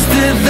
Turn us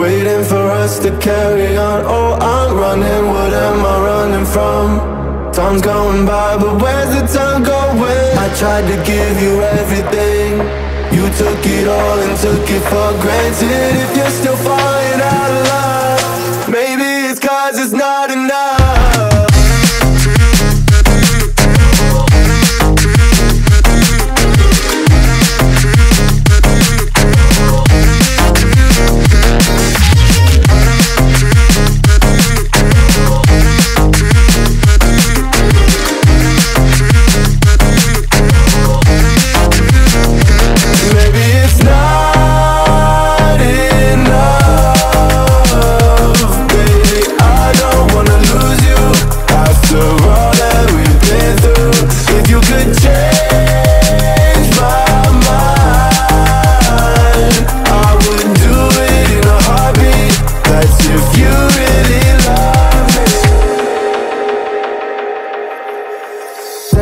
Waiting for us to carry on Oh, I'm running, what am I running from? Time's going by, but where's the time going? I tried to give you everything You took it all and took it for granted If you're still falling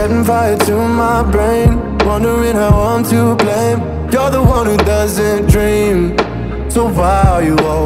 Setting fire to my brain. Wondering how I'm to blame. You're the one who doesn't dream. So why are you always